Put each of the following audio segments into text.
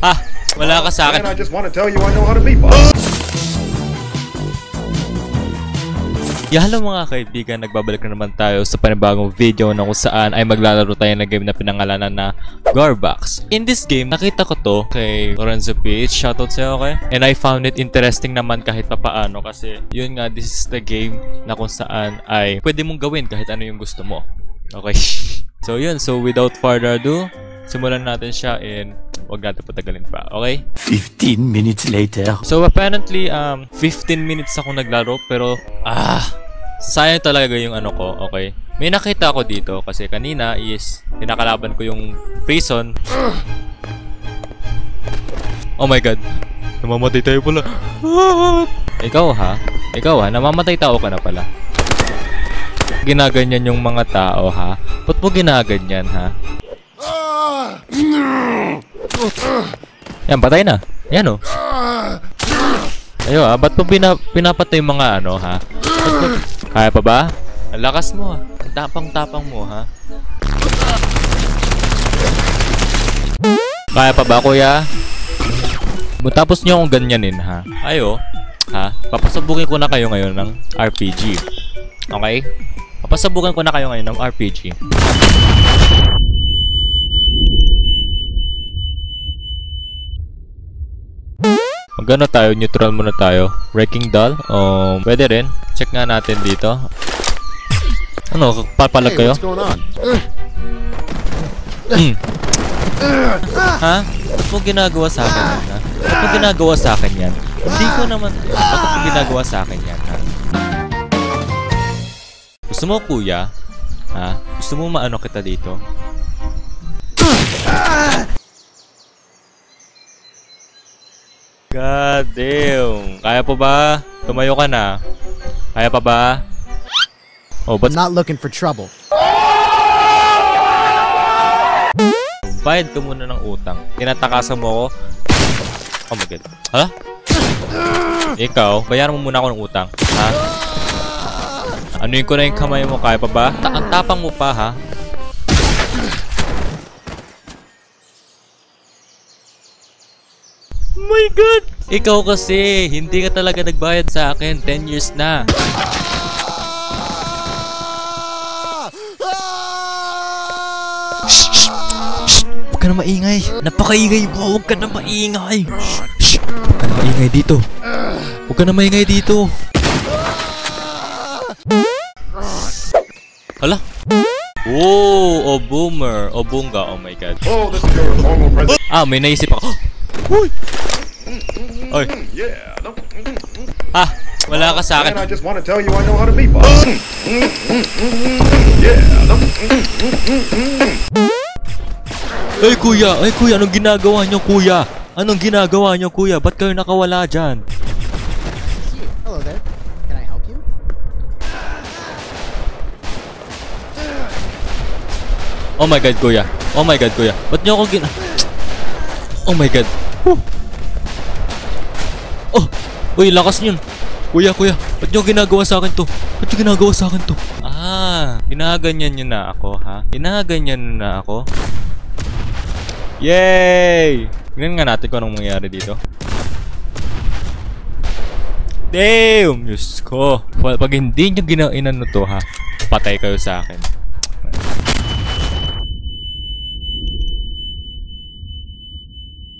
Ah, wala ka sa I akin. just want to tell you I know how to beatbox. Yeah, hello mga kaibigan, nagbabalik na naman tayo sa panibagong video na kung saan ay maglalaro tayo ng game na pinangalanan na Garbox. In this game, nakita ko to kay Lorenzo Page. Shoutout sa'yo, okay? And I found it interesting naman kahit papaano kasi yun nga, this is the game na kung saan ay pwede mong gawin kahit ano yung gusto mo. Okay? so yun, so without further ado, simulan natin siya and wag natin patagalin pa, okay? 15 minutes later. So apparently um 15 minutes ako naglaro pero ah sayang talaga yung ano ko, okay. May nakita ako dito kasi kanina is pinakalaban ko yung prison. Oh my god. Namamatay tayo pala. Ikaw ha? Ikaw ha? Namamatay tao ka na pala. Ginaganyan yung mga tao ha? Ba't mo ginaganyan ha? Yan, patay na. Yan oh. Ayo ah, ba't mo pina pinapatay mga ano ha? Kaya pa ba? Ang lakas mo ah. Ang tapang-tapang mo ha. Kaya pa ba kuya? Tapos nyo akong ganyanin ha. Ayo. Ha? Papasabukin ko na kayo ngayon ng RPG. Okay? Papasabukin ko na kayo ngayon ng RPG. Magano tayo? Neutral muna tayo. Wrecking doll? Um, pwede rin. Check nga natin dito. Ano? Papalag kayo? what's going on? Mm. ha? Ba't mo ginagawa sa akin yan, ha? Ba't mo ginagawa sa akin yan? Hindi ko naman... Bakit mo ginagawa sa akin yan, ha? Gusto mo, kuya? Ha? Gusto mo maano kita dito? God damn. Kaya pa ba? Tumayo ka na. Kaya pa ba? Oh, ba't not looking for trouble. Bayad ka muna ng utang. Tinatakasan mo ako. Oh my god. Ha? Ikaw, bayaran mo muna ako ng utang. Ha? Anuin ko na yung kamay mo, kaya pa ba? Ta ang tapang mo pa, ha? My God! Ikaw kasi, hindi ka talaga nagbayad sa akin. 10 years na. Huwag ka na maingay. Napakaingay mo. Huwag ka na maingay. Shh. Huwag ka na maingay dito. Huwag ka na maingay dito. Hala. Oh, o boomer. O bunga. Oh my god. Oh, this is your formal president. Ah, may naisip ako. Uy! Oy. Yeah. Ah, wala ka sa And I akin. just want to tell you I know how to beatbox. Yeah. Ay, kuya! Ay, kuya! Anong ginagawa niyo, kuya? Anong ginagawa niyo, kuya? Ba't kayo nakawala dyan? Hello there. Can I help you? Oh my god, kuya. Oh my god, kuya. Ba't niyo ako gina... Oh my god. Whew. Oh! Uy, lakas niyon. Kuya, kuya. Ba't niyo ginagawa sa akin to? Ba't niyo ginagawa sa akin to? Ah, ginaganyan niyo na ako, ha? Ginaganyan niyo na ako? Yay! Tingnan nga natin kung anong mangyayari dito. Damn! Diyos ko. Pag pag hindi nyo ginainan to, ha? Patay kayo sa akin.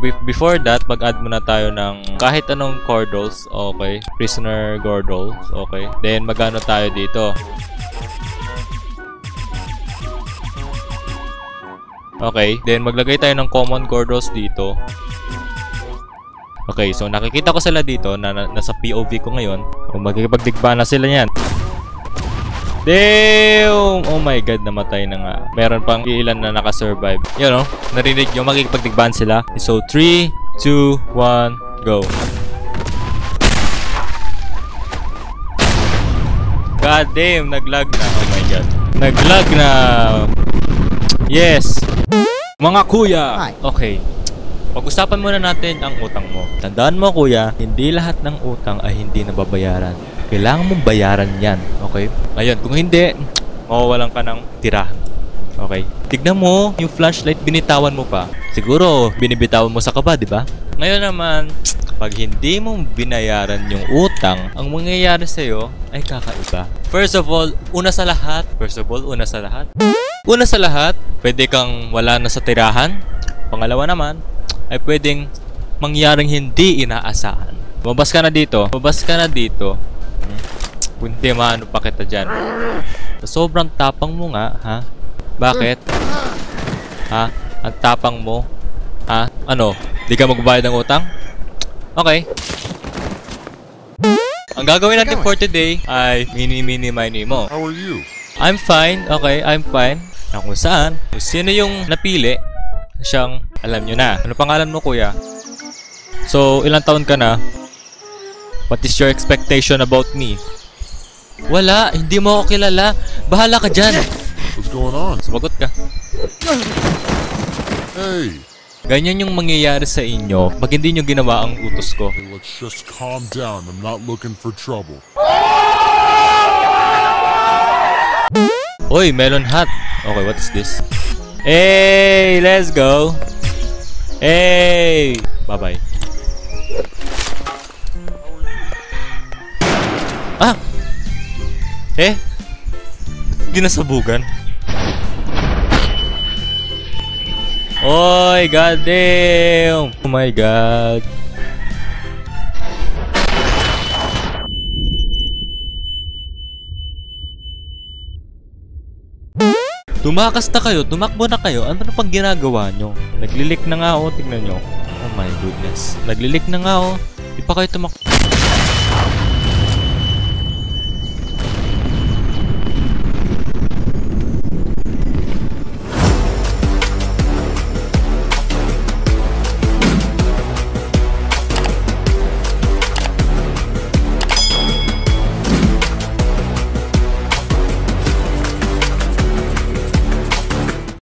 Before that, mag-add muna tayo ng kahit anong cordals, okay? Prisoner cordals, okay? Then, magano tayo dito? Okay, then maglagay tayo ng common cordals dito. Okay, so nakikita ko sila dito na, na nasa POV ko ngayon. O magkikipagdigba na sila niyan. Damn! Oh my god, namatay na nga. Meron pang ilan na nakasurvive. Yun, no? Narinig nyo, magkikipagdigbahan sila. So, 3, 2, 1, go. God damn, naglag na. Oh my god. Naglag na. Yes. Mga kuya. Okay. Pag-usapan muna natin ang utang mo. Tandaan mo kuya, hindi lahat ng utang ay hindi nababayaran. Kailangan mong bayaran yan. Okay? Ngayon, kung hindi, mawawalan ka ng tirahan. Okay. Tignan mo, yung flashlight binitawan mo pa. Siguro, binibitawan mo sa kaba, di ba? Ngayon naman, pag hindi mo binayaran yung utang, ang mangyayari sa'yo ay kakaiba. First of all, una sa lahat, first of all, una sa lahat, una sa lahat, pwede kang wala na sa tirahan. Pangalawa naman, ay pwedeng mangyaring hindi inaasahan. Mabas ka na dito, mabas ka na dito. Hindi maano pa kita dyan. Sobrang tapang mo nga, ha? Bakit? Ha? Ang tapang mo? Ha? Ano? Di ka magbayad ng utang? Okay. Ang gagawin natin for today ay mini-mini mini mo. How are you? I'm fine. Okay, I'm fine. Na kung saan, kung sino yung napili, siyang, alam nyo na. Ano pangalan mo, kuya? So, ilang taon ka na? What is your expectation about me? Wala, hindi mo ako kilala. Bahala ka dyan. What's going on? Sumagot ka. Hey, Ganyan yung mangyayari sa inyo pag hindi nyo ginawa ang utos ko. hey, let's just calm down. I'm not looking for trouble. Oy, melon hat. Okay, what is this? Hey, let's go. Hey. Bye-bye. Ah. Eh. Hindi nasabugan. Oy, goddamn. Oh my god. Tumakas na kayo, tumakbo na kayo. Ano na pang ginagawa nyo? Naglilik na nga oh, tignan nyo. Oh my goodness. Naglilik na nga oh. Di pa kayo tumak...